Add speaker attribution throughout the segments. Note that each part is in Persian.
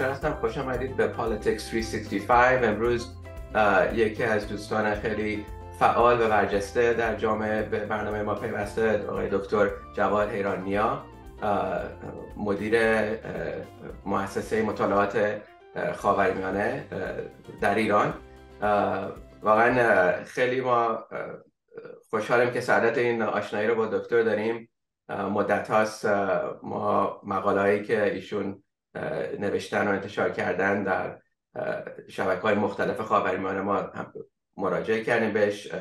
Speaker 1: افشار هستم خوش آمدید به پالیتکس 365 امروز یکی از دوستان خیلی فعال و برجسته در جامعه به برنامه ما پیوسته آقای دکتر جواد حیرانیا مدیر مؤسسه مطالعات خاورمیانه در ایران. واقعا خیلی ما خوشحالیم که سعادت این آشنایی رو با دکتر داریم. مدت هاست ما مقاله که ایشون نوشتن و انتشار کردن در شبکه های مختلف خاورمیانه ما مراجعه کردیم بهش.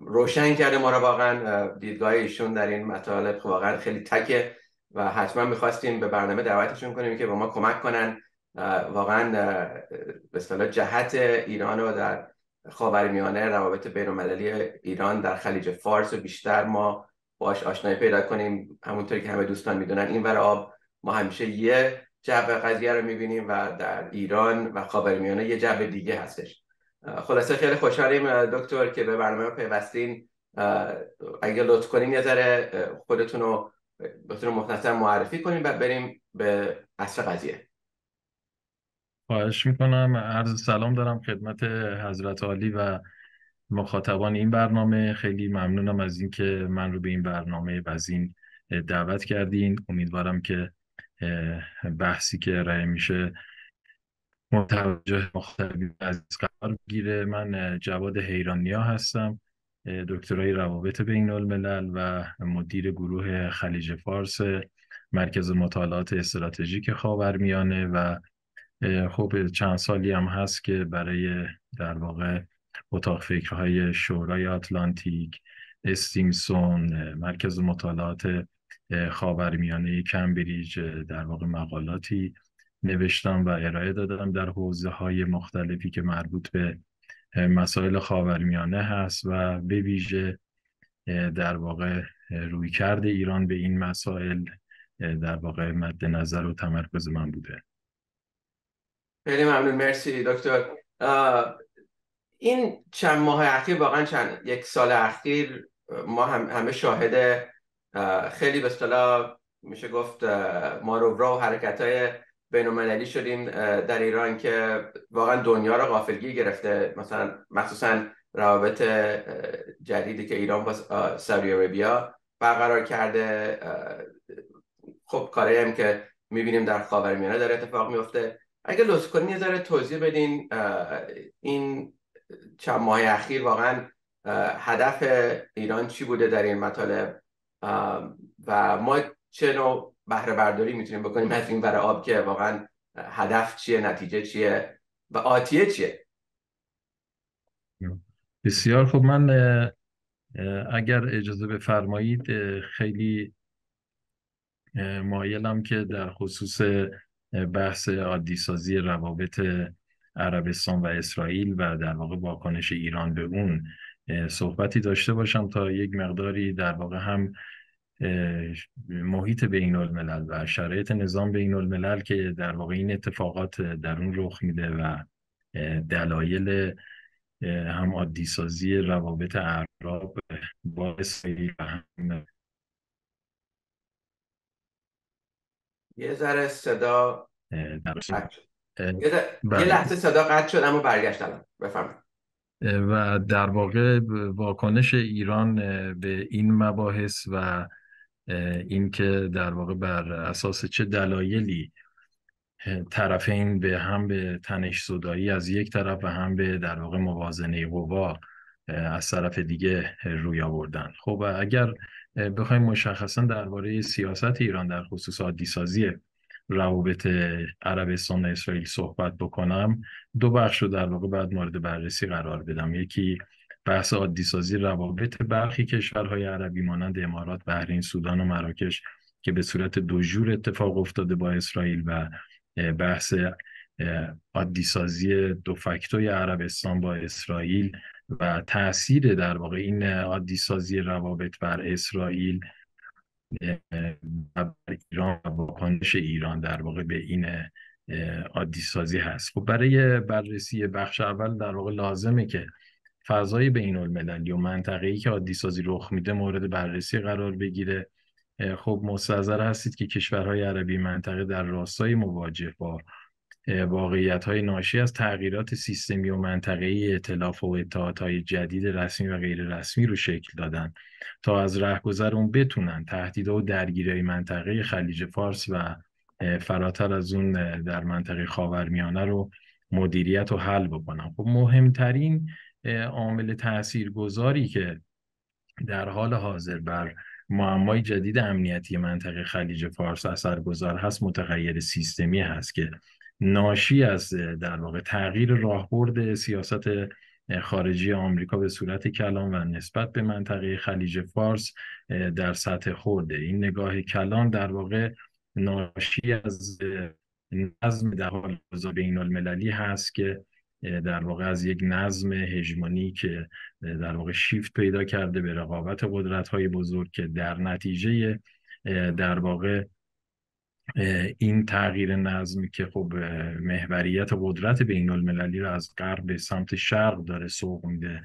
Speaker 1: روشن کرده ما رو واقعا. دیدگاه ایشون در این مطالب واقعا خیلی تکه و حتما می‌خواستیم به برنامه دعوتشون کنیم که به ما کمک کنن. واقعا به اصطلاح جهت ایران رو در خاورمیانه روابط بین ایران در خلیج فارس و بیشتر ما باش آشنایی پیدا کنیم. همونطوری که همه دوستان می‌دونن این ور آب ما همیشه یه جو قضیه رو می‌بینیم و در ایران و خاورمیانه یه جو دیگه هستش. خلاصه خیلی خوشحالیم دکتر که به برنامه پیوستین. اگه لطف کنیم یه ذره خودتون رو بتون مختصر معرفی کنیم و بریم به اصل قضیه.
Speaker 2: خواهش می‌کنم. عرض سلام دارم خدمت حضرت عالی و مخاطبان این برنامه. خیلی ممنونم از اینکه من رو به این برنامه وزین دعوت کردین. امیدوارم که بحثی که ارائه میشه متوجه مختلفی از قرار بگیره من جواد حیرانیا هستم دکترای روابط بین الملل و مدیر گروه خلیج فارس مرکز مطالعات استراتژیک خاورمیانه و خب چند سالی هم هست که برای در واقع اتاق فکرهای شورای آتلانتیک استیمسون مرکز مطالعات خاورمیانه کمبریج در واقع مقالاتی نوشتم و ارائه دادم در حوزه های مختلفی که مربوط به مسائل خاورمیانه هست و به ویژه در واقع روی کرده ایران به این مسائل در واقع مد نظر و تمرکز من بوده.
Speaker 1: خیلی ممنون. مرسی دکتر. این چند ماه اخیر واقعا چند یک سال اخیر ما هم همه شاهد خیلی به اصطلاح میشه گفت ما رو و حرکت های بین شدیم در ایران که واقعا دنیا رو غافلگیر گرفته. مثلا مخصوصا روابط جدیدی که ایران با سعودی عربیا برقرار کرده. خب کاری هم که می‌بینیم در خاورمیانه داره اتفاق میفته اگه لطف کنین یه ذره توضیح بدین این چند ماه اخیر واقعا هدف ایران چی بوده در این مطالب؟ و ما چه نوع بهره برداری می‌تونیم بکنیم؟ از این برای آب که واقعا هدف چیه نتیجه چیه و آتیه چیه؟
Speaker 2: بسیار خب من اگر اجازه بفرمایید خیلی مایلم که در خصوص بحث عادی سازی روابط عربستان و اسرائیل و در واقع واکنش ایران به اون صحبتی داشته باشم تا یک مقداری در واقع هم محیط بین الملل و شرایط نظام بین الملل که در واقع این اتفاقات در اون رخ میده و دلایل هم عادی سازی روابط عرب با اسرائیل و هم
Speaker 1: یه ذره صدا یه بله. لحظه صدا قطع شد اما برگشت الان. بفرمایید.
Speaker 2: و در واقع واکنش ایران به این مباحث و اینکه در واقع بر اساس چه دلایلی طرفین به هم به تنش صدایی از یک طرف و هم به در واقع موازنه قوا از طرف دیگه روی آوردن. خب اگر بخوایم مشخصا درباره سیاست ایران در خصوص عادی سازی روابط عربستان و اسرائیل صحبت بکنم دو بخش رو در واقع بعد مورد بررسی قرار بدم. یکی بحث عادی سازی روابط برخی کشورهای عربی مانند امارات بحرین سودان و مراکش که به صورت دو جور اتفاق افتاده با اسرائیل و بحث عادی سازی دو فکتوی عربستان با اسرائیل و تاثیر در واقع این عادی سازی روابط بر اسرائیل ایران و واکنش ایران در واقع به این عادی سازی هست. خب برای بررسی بخش اول در واقع لازمه که فضای بین المللی و منطقه‌ای که عادی سازی رخ میده مورد بررسی قرار بگیره. خب مستظر هستید که کشورهای عربی منطقه در راستای مواجه با واقعیت های ناشی از تغییرات سیستمی و منطقه‌ای اطلاف و اتحادهای جدید رسمی و غیر رسمی رو شکل دادن تا از رهگذر اون بتونن تهدیدها و درگیری منطقه خلیج فارس و فراتر از اون در منطقه خاورمیانه رو مدیریت و حل بکنن. خب مهمترین عامل تاثیرگذاری که در حال حاضر بر معمای جدید امنیتی منطقه خلیج فارس اثرگذار هست متغیر سیستمی هست که ناشی از در واقع تغییر راهبرد سیاست خارجی آمریکا به صورت کلان و نسبت به منطقه خلیج فارس در سطح خورده این نگاه کلان در واقع ناشی از نظم در حال بین المللی هست که در واقع از یک نظم هژمونی که در واقع شیفت پیدا کرده به رقابت قدرت های بزرگ که در نتیجه در واقع این تغییر نظمی که خب محوریت قدرت بین المللی رو از غرب به سمت شرق داره سوق میده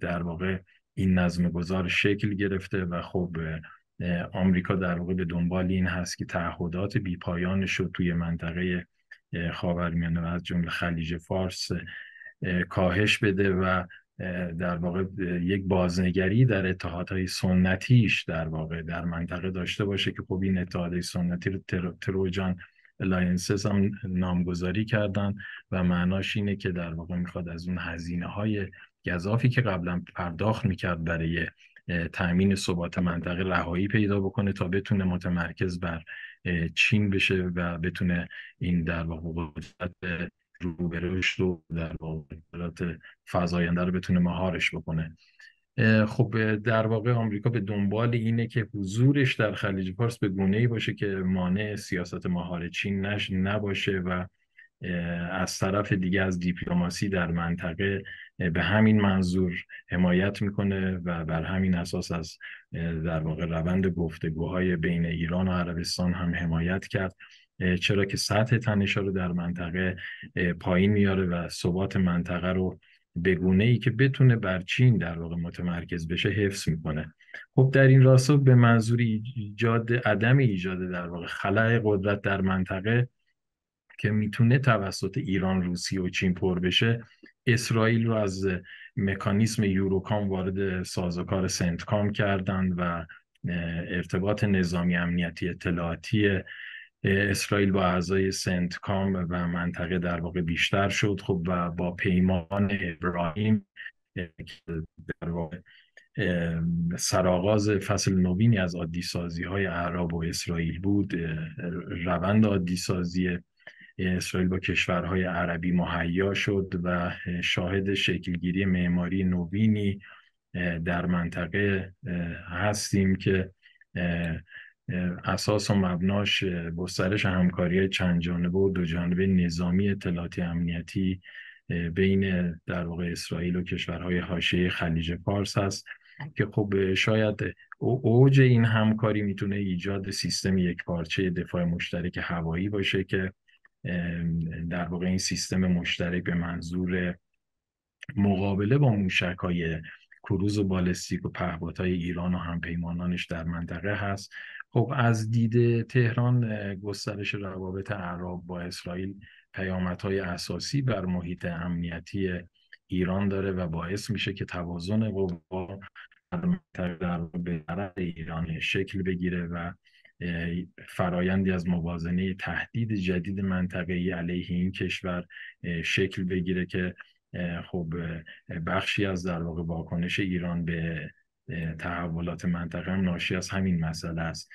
Speaker 2: در واقع این نظم گذار شکل گرفته و خب آمریکا در واقع به دنبال این هست که تعهدات بیپایانش رو توی منطقه خاورمیانه و از جمله خلیج فارس کاهش بده و در واقع یک بازنگری در اتحادهای سنتیش در واقع در منطقه داشته باشه که خب این اتحادهای سنتی رو Trojan alliances هم نامگذاری کردن و معناش اینه که در واقع می‌خواد از اون هزینه های گذافی که قبلا پرداخت می‌کرد برای تأمین ثبات منطقه رهایی پیدا بکنه تا بتونه متمرکز بر چین بشه و بتونه این در واقع قدرت رو به و در واقع فضاینده رو بتونه مهارش بکنه. خب در واقع آمریکا به دنبال اینه که حضورش در خلیج فارس به گونه ای باشه که مانع سیاست مهار چین نش نباشه و از طرف دیگه از دیپلماسی در منطقه به همین منظور حمایت می‌کنه و بر همین اساس از در واقع روند گفتگوهای بین ایران و عربستان هم حمایت کرد. چرا که سطح تنشا رو در منطقه پایین میاره و ثبات منطقه رو به گونه ای که بتونه بر چین در واقع متمرکز بشه حفظ می‌کنه. خب در این راستا به منظور ایجاد عدم ایجاد در واقع خلای قدرت در منطقه که می‌تونه توسط ایران روسیه و چین پر بشه اسرائیل رو از مکانیسم یوروکام وارد سازوکار سنتکام کردند و ارتباط نظامی امنیتی اطلاعاتی اسرائیل با اعضای سنتکام و منطقه در واقع بیشتر شد. خب و با پیمان ابراهیم در واقع سرآغاز فصل نوینی از عادی سازی های عرب و اسرائیل بود روند عادی سازی اسرائیل با کشورهای عربی مهیا شد و شاهد شکلگیری معماری نوینی در منطقه هستیم که اساس و مبناش گسترش همکاری چند جانبه و دو جانبه نظامی اطلاعاتی امنیتی بین در واقع اسرائیل و کشورهای حاشیه خلیج فارس هست که خب شاید اوج این همکاری می‌تونه ایجاد سیستم یک پارچه دفاع مشترک هوایی باشه که در واقع این سیستم مشترک به منظور مقابله با موشک های کروز و بالستیک و پهپادهای ایران و همپیمانانش در منطقه هست. خب از دید تهران گسترش روابط عرب با اسرائیل پیامدهای اساسی بر محیط امنیتی ایران داره و باعث میشه که توازن قوا در منطقه در ایران شکل بگیره و فرایندی از موازنه تهدید جدید منطقه‌ای علیه این کشور شکل بگیره که خب بخشی از در واقع واکنش ایران به تحولات منطقه هم ناشی از همین مسئله است.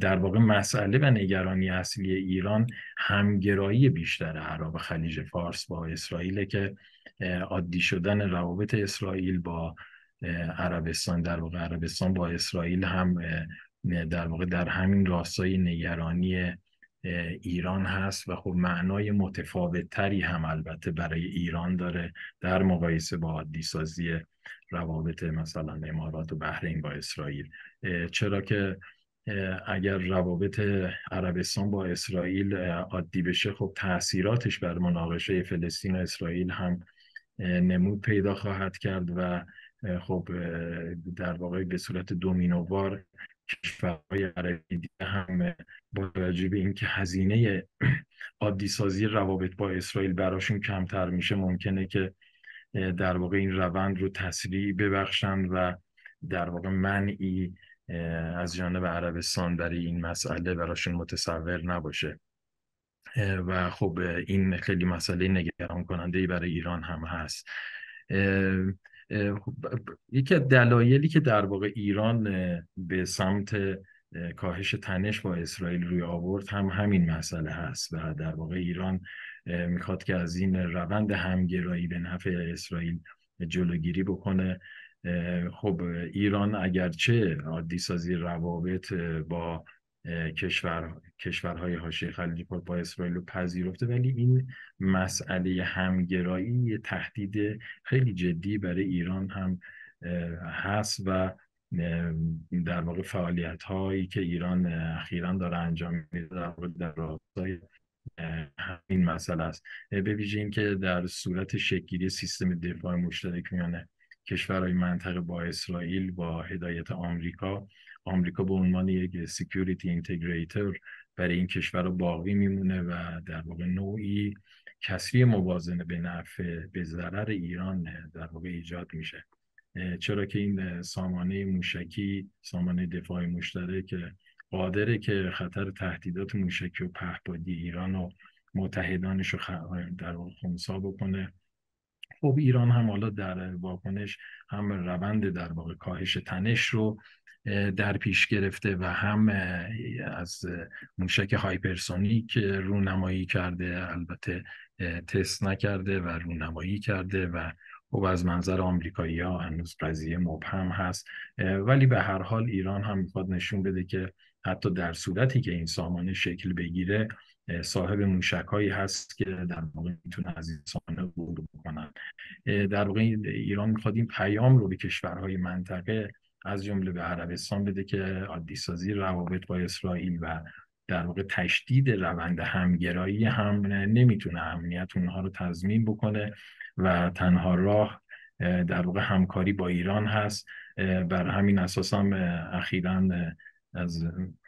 Speaker 2: در واقع مسئله و نگرانی اصلی ایران همگرایی بیشتر عرب خلیج فارس با اسرائیل که عادی شدن روابط اسرائیل با عربستان در واقع عربستان با اسرائیل هم در واقع در همین راستای نگرانی ایران هست و خب معنای متفاوت تری هم البته برای ایران داره در مقایسه با عادی سازی روابط مثلا امارات و بحرین با اسرائیل. چرا که اگر روابط عربستان با اسرائیل عادی بشه خب تاثیراتش بر مناقشه فلسطین و اسرائیل هم نمود پیدا خواهد کرد و خب در واقع به صورت دومینووار کشورهای عربی دیگه هم با توجه به اینکه هزینه عادی سازی روابط با اسرائیل براشون کمتر میشه ممکنه که در واقع این روند رو تسریع ببخشن و در واقع منعی از جانب عربستان برای این مسئله براشون متصور نباشه. و خب این خیلی مسئله نگران کننده برای ایران هم هست. یکی از دلایلی که در واقع ایران به سمت کاهش تنش با اسرائیل روی آورد هم همین مسئله هست و در واقع ایران می‌خواد که از این روند همگرایی به نفع اسرائیل جلوگیری بکنه. خب ایران اگرچه عادی سازی روابط با کشور کشورهای حاشیه خلیج فارس با اسرائیل رو پذیرفته. ولی این مسئله همگرایی تهدید خیلی جدی برای ایران هم هست و در واقع فعالیت هایی که ایران اخیرا داره انجام میده در واقع در راستای همین مسئله است. به ویژه اینکه در صورت شکلی سیستم دفاع مشترک میانه کشورهای منطقه با اسرائیل با هدایت آمریکا. آمریکا به عنوان یک security integrator برای این کشور باقی میمونه و در واقع نوعی کسری موازنه به نفع به ضرر ایران در واقع ایجاد میشه. چرا که این سامانه موشکی سامانه دفاع مشترک قادره که خطر تهدیدات موشکی و پهپادی ایران و متحدانش رو در واقع خونسا بکنه. خب ایران هم حالا در واکنش هم روند در واقع کاهش تنش رو در پیش گرفته و هم از موشک هایپرسونیک رونمایی کرده البته تست نکرده و رونمایی کرده و خب از منظر آمریکایی ها هنوز قضیه مبهم هست. ولی به هر حال ایران هم می‌خواد نشون بده که حتی در صورتی که این سامانه شکل بگیره صاحب موشک هایی هست که در واقع می‌تونه از این سامانه در واقع ایران می‌خواد این پیام رو به کشورهای منطقه از جمله به عربستان بده که عادی سازی روابط با اسرائیل و در واقع تشدید روند همگرایی هم نمی‌تونه امنیت اونها رو تضمین بکنه و تنها راه در واقع همکاری با ایران هست. بر همین اساس هم اخیرا از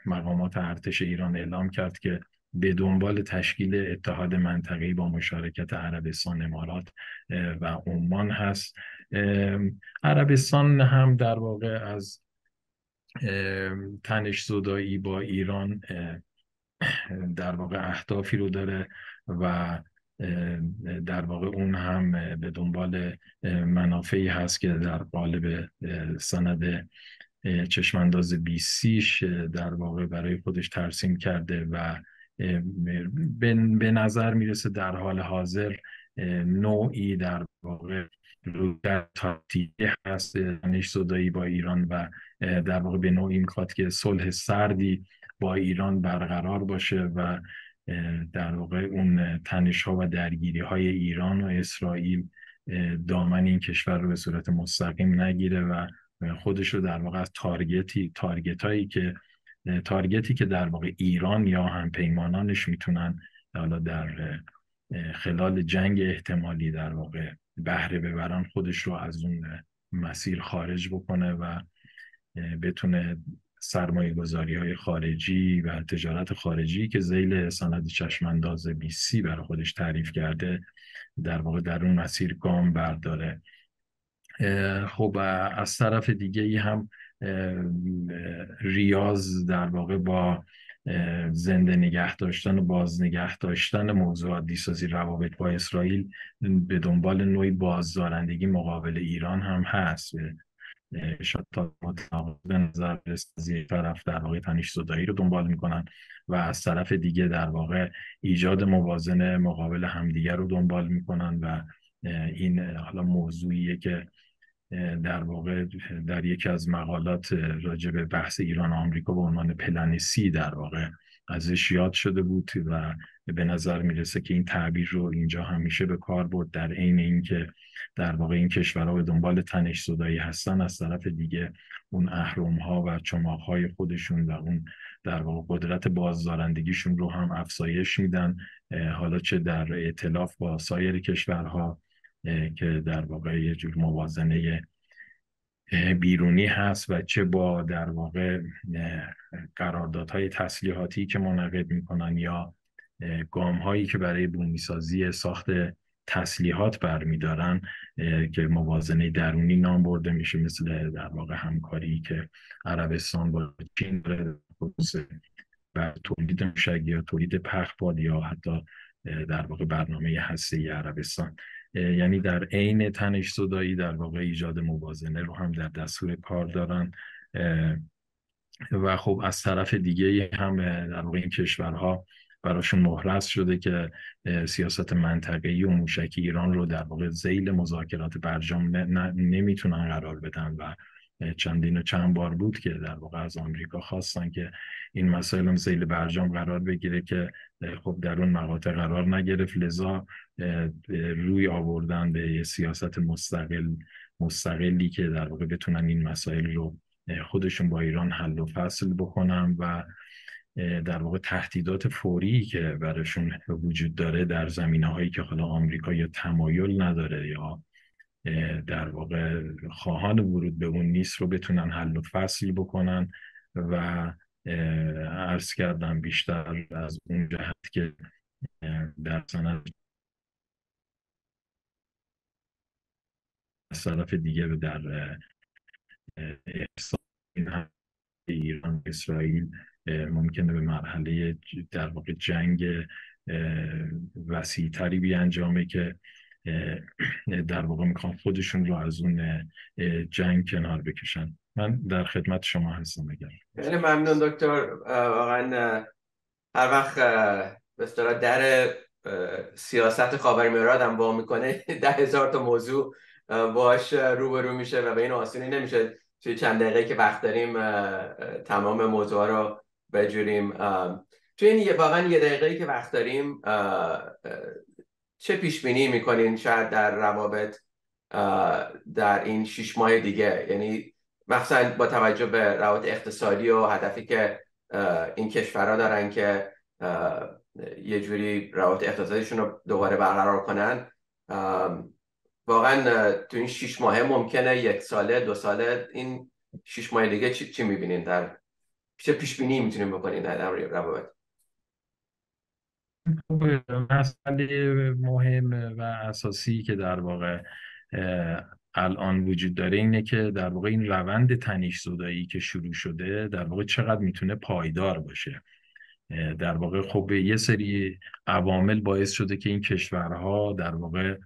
Speaker 2: مقامات ارتش ایران اعلام کرد که به دنبال تشکیل اتحاد منطقه‌ای با مشارکت عربستان امارات و عمان هست. عربستان هم در واقع از تنش زدایی با ایران در واقع اهدافی رو داره و در واقع اون هم به دنبال منافعی هست که در قالب سند چشمانداز بی سیش در واقع برای خودش ترسیم کرده و به نظر می‌رسه در حال حاضر نوعی در واقع رو در هست نش صدایی با ایران و در واقع به نوعی می‌خواد که صلح سردی با ایران برقرار باشه و در واقع اون تنش ها و درگیری های ایران و اسرائیل دامن این کشور رو به صورت مستقیم نگیره و خودش رو در واقع از تارگتی تارگت هایی که تارگتی که در واقع ایران یا هم پیمانانش می‌تونن حالا در خلال جنگ احتمالی در واقع بهره ببرن خودش رو از اون مسیر خارج بکنه و بتونه سرمایه گذاری های خارجی و تجارت خارجی که زیل سند چشمانداز بی سی برای خودش تعریف کرده در واقع در اون مسیر گام برداره. خب از طرف دیگه ای هم ریاض در واقع با زنده نگه داشتن و باز نگه داشتن موضوعات دیسازی روابط با اسرائیل به دنبال نوعی بازدارندگی مقابل ایران هم هست. شاید تا به نظر از یک طرف در واقع تنش زدایی رو دنبال می‌کنن و از طرف دیگه در واقع ایجاد موازنه مقابل همدیگر رو دنبال می‌کنن و این حالا موضوعیه که در واقع در یکی از مقالات راجع به بحث ایران و آمریکا به عنوان پلن سی در واقع ازش یاد شده بود و به نظر می‌رسه که این تعبیر رو اینجا همیشه به کار برد در عین اینکه در واقع این کشورها به دنبال تنش زدایی هستن از طرف دیگه اون اهرم ها و چماق های خودشون و اون در واقع قدرت بازدارندگیشون رو هم افزایش میدن. حالا چه در اعتلاف با سایر کشورها که در واقع یه جور موازنه بیرونی هست و چه با در واقع قراردادهای تسلیحاتی که منعقد می‌کنن یا گام هایی که برای بومیسازی ساخت تسلیحات برمیدارن که موازنه درونی نام برده میشه مثل در واقع همکاری که عربستان با چین داره و تولید موشک یا تولید پخپاد یا حتی در واقع برنامه هسته عربستان. یعنی در عین تنش صدایی در واقع ایجاد موازنه رو هم در دستور کار دارن و خب از طرف دیگه هم در واقع این کشورها براشون مهرس شده که سیاست منطقه‌ای و موشکی ایران رو در واقع زیل مذاکرات برجام نمی‌تونن قرار بدن و چندین و چند بار بود که در واقع از آمریکا خواستن که این مسائل هم زیل برجام قرار بگیره که خب در اون مقاطع قرار نگرفت. لذا روی آوردن به سیاست مستقل مستقلی که در واقع بتونن این مسائل رو خودشون با ایران حل و فصل بکنن و در واقع تهدیدات فوری که براشون وجود داره در زمینه هایی که حالا آمریکا یا تمایل نداره یا در واقع خواهان ورود به اون نیست رو بتونن حل و فصل بکنن و عرض کردم بیشتر از اون جهت که در سند از طرف دیگه در این ایران اسرائیل ممکنه به مرحله در واقع جنگ وسیعتری بی انجامه که در واقع می‌خوان خودشون رو از اون جنگ کنار بکشن. من در خدمت شما هستم اگر.
Speaker 1: خیلی ممنون دکتر. واقعا هر وقت به در سیاست خاورمیانه آدم با می‌کنه ده هزار تا موضوع باش روبرو میشه و به این آسونی نمیشه. توی چند دقیقه که وقت داریم تمام موضوع رو بجوریم. توی این واقعا یه دقیقه که وقت داریم چه پیش بینی می‌کنین شاید در روابط در این شش ماه دیگه؟ یعنی مثلا با توجه به روابط اقتصادی و هدفی که این کشورها دارن که یه جوری روابط اقتصادیشون رو دوباره برقرار کنن. واقعا تو این شش ماه ممکنه یک ساله دو ساله این شش ماه دیگه چی, چی می‌بینین؟ در چه پیش بینی می‌تونیم بکنین در روابط؟
Speaker 2: مسئله مهم و اساسی که در واقع الان وجود داره اینه که در واقع این روند تنش زدایی که شروع شده در واقع چقدر می‌تونه پایدار باشه. در واقع خب یه سری عوامل باعث شده که این کشورها در واقع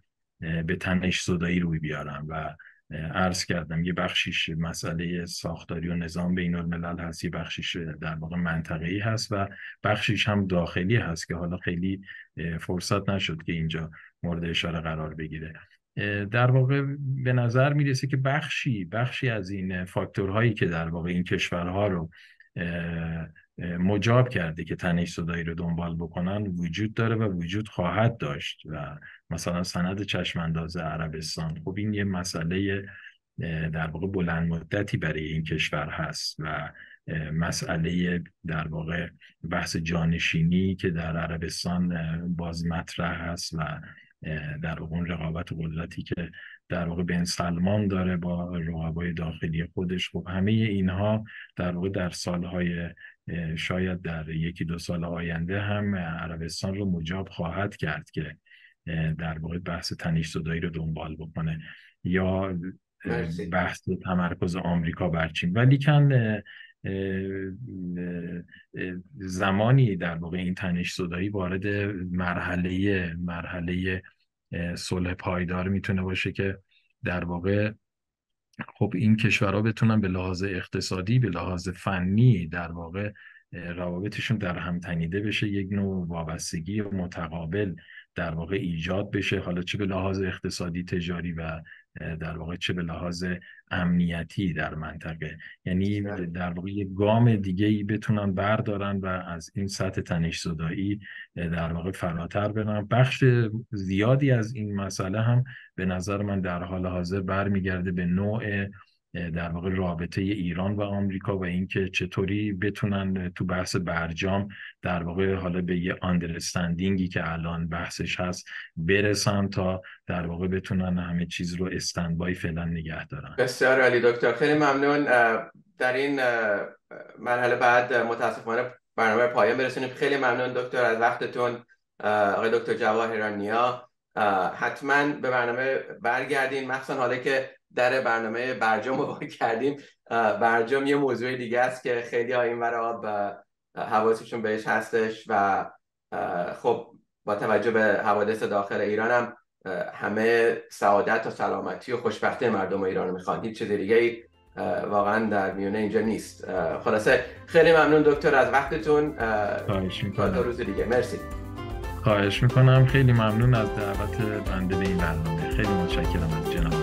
Speaker 2: به تنش زدایی روی بیارن و عرض کردم یه بخشیش مسئله ساختاری و نظام بین الملل هست یه بخشیش در واقع منطقه‌ای هست و بخشیش هم داخلی هست که حالا خیلی فرصت نشد که اینجا مورد اشاره قرار بگیره. در واقع به نظر می‌رسه که بخشی بخشی از این فاکتورهایی که در واقع این کشورها رو مجاب کرده که تنش صدایی رو دنبال بکنن وجود داره و وجود خواهد داشت. و مثلا سند چشمانداز عربستان. خب این یه مسئله در واقع بلند مدتی برای این کشور هست و مسئله در واقع بحث جانشینی که در عربستان باز مطرح هست و در اون رقابت قدرتی که در واقع بن سلمان داره با رقبای داخلی خودش. خب همه اینها در واقع در سالهای شاید در یکی دو سال آینده هم عربستان رو مجاب خواهد کرد که در واقع بحث تنش صدایی رو دنبال بکنه یا بحث تمرکز آمریکا بر چین. ولی کن زمانی در واقع این تنش صدایی وارد مرحله مرحله صلح پایدار می‌تونه باشه که در واقع خب این کشورها بتونن به لحاظ اقتصادی به لحاظ فنی در واقع روابطشون در هم تنیده بشه یک نوع وابستگی متقابل در واقع ایجاد بشه. حالا چه به لحاظ اقتصادی تجاری و در واقع چه به لحاظ امنیتی در منطقه. یعنی در واقع یک گام دیگه ای بتونن بردارن و از این سطح تنش صدایی در واقع فراتر برن. بخش زیادی از این مسئله هم به نظر من در حال حاضر برمیگرده به نوع در واقع رابطه ایران و آمریکا و اینکه چطوری بتونن تو بحث برجام در واقع حالا به یه آندرستندینگی که الان بحثش هست برسن تا در واقع بتونن همه چیز رو استندبای فعلا نگه دارن.
Speaker 1: بسیار علی دکتر. خیلی ممنون. در این مرحله بعد متاسفانه برنامه پایان برسونیم. خیلی ممنون دکتر از وقتتون. آقای دکتر جواهرانیا. حتما به برنامه برگردین. مخصوصا حالا که در برنامه برجام رو کردیم. برجام یه موضوع دیگه است که خیلی این آب حواسشون بهش هستش و خب با توجه به حوادث داخل ایران هم همه سعادت و سلامتی و خوشبختی مردم ایران می‌خوان. هیچ چیز دیگه ای واقعا در میونه اینجا نیست. خلاصه خیلی ممنون دکتر از وقتتون. تا روز دیگه. مرسی.
Speaker 2: خواهش می‌کنم. خیلی ممنون از دعوت بنده به این برنامه. خیلی متشکرم از جناب.